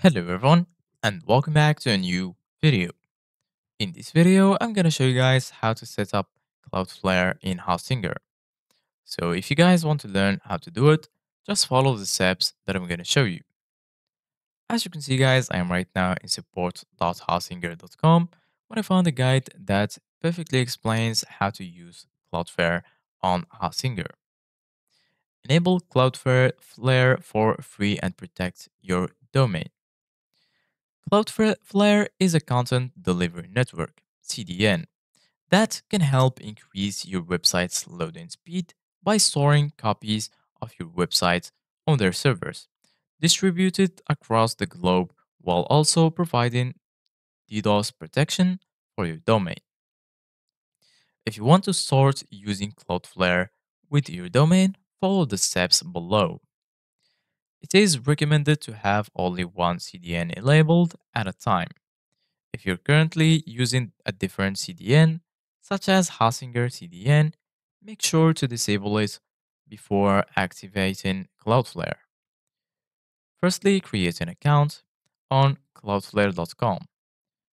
Hello everyone and welcome back to a new video. In this video, I'm gonna show you guys how to set up Cloudflare in Hostinger. So if you guys want to learn how to do it, just follow the steps that I'm gonna show you. As you can see guys, I am right now in support.hostinger.com when I found a guide that perfectly explains how to use Cloudflare on Hostinger. Enable Cloudflare for free and protect your domain. Cloudflare is a content delivery network, CDN, that can help increase your website's loading speed by storing copies of your website on their servers, distributed across the globe while also providing DDoS protection for your domain. If you want to start using Cloudflare with your domain, follow the steps below. It is recommended to have only one CDN enabled at a time. If you're currently using a different CDN, such as Hostinger CDN, make sure to disable it before activating Cloudflare. Firstly, create an account on cloudflare.com.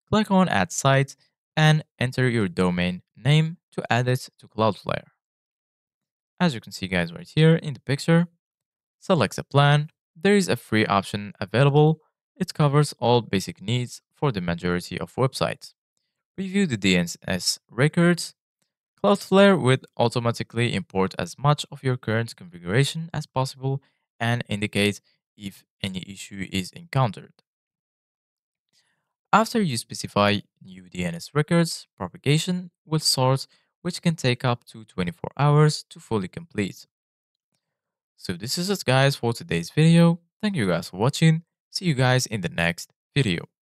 Click on Add Site and enter your domain name to add it to Cloudflare. As you can see guys right here in the picture, select a plan there is a free option available. It covers all basic needs for the majority of websites. Review the DNS records. Cloudflare will automatically import as much of your current configuration as possible and indicate if any issue is encountered. After you specify new DNS records, propagation will start, which can take up to 24 hours to fully complete. So this is it guys for today's video. Thank you guys for watching. See you guys in the next video.